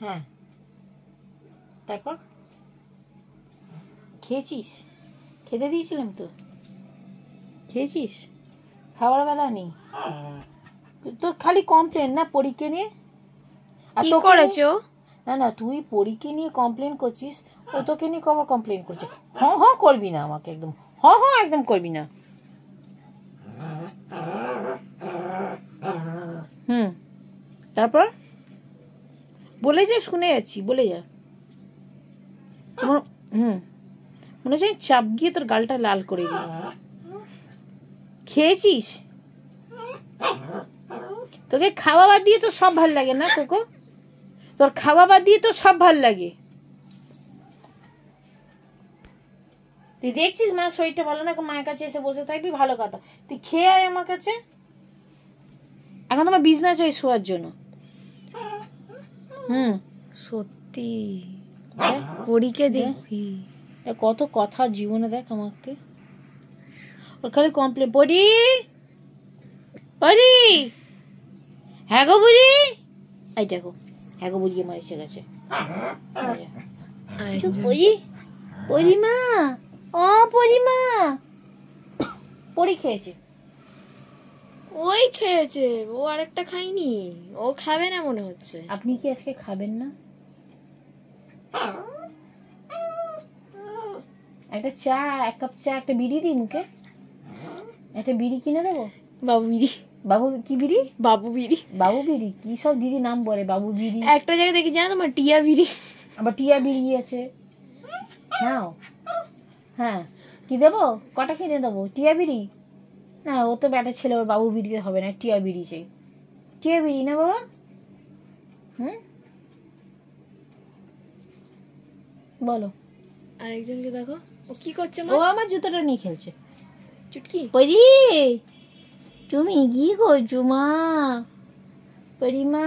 হ্যাঁ। তারপর? খেয়েছিস? খেতে দিয়েছিলাম তো। খেয়েছিস? খাবার বেলা নেই। তোর খালি কমপ্লেন না পরীক্ষা নিয়ে? কি করেছ? না না তুই পরীক্ষা নিয়ে কমপ্লেন করছিস ও তোকে নিয়ে কবার কমপ্লেন করছে। হ্যাঁ হ্যাঁ করবি না আমাকে একদম। হ্যাঁ হ্যাঁ একদম করবি না। হুম। তারপর? বলে যা, শুনে যাচ্ছি বলে যা। হুম। মনে হচ্ছে চাপ গিয়ে তোর গালটা লাল করে দিই খেয়েছিস? তোকে খাওয়া বাদ দিয়ে তো সব ভালো লাগে না, কোকো? তোর খাওয়া বাদ দিয়ে তো সব ভালো লাগে। তুই দেখছিস মা শরীরটা ভালো না? মায়ের কাছে এসে বসে থাকবি, ভালো কথা। তুই খেয়ে আয় আমার কাছে। এখন তোমার বিজনেস হয় শোয়ার জন্য। হুম। সত্যি। পরীকে দেখবি। কত কথা জীবনে দেখ আমাকে। ওর খালি কমপ্লেন পড়ি পড়ি হ্যাঁ গো বুঝি এই দেখো হ্যাঁ গো বুঝি আমার এসে গেছে। চুপ পরিমা ও পরিমা। পরি খেয়েছে। ওই খেয়েছে ও আরেকটা খাইনি ও খাবে না মনে হচ্ছে। আপনি কি আজকে খাবেন না? একটা চা এক কাপ চা একটা বিড়ি দিই মুখে। একটা বিড়ি কিনে দেবো? বাবু বিড়ি। বাবু কি বিড়ি? বাবু বিড়ি। বাবু বিড়ি কি সব দিদি নাম বলে বাবু বিড়ি। একটা জায়গায় দেখি জানো তোমার টিয়া বিড়ি। আবার টিয়া বিড়ি আছে। হ্যাঁ হ্যাঁ কি দেবো? কটা কিনে দেবো? টিয়া বিড়ি? না ও তো ব্যাটা ছেলে ওর বাবু বিড়িতে হবে না টিয়া বিড়ি চাই। টিয়া বিড়ি না বাবা? হুম? বলো। আরেকজনকে দেখো। ও কি করছে মা? ও আমার জুতোটা নিয়ে খেলছে। চুটকি? পরি তুমি কি করছ মা? পরিমা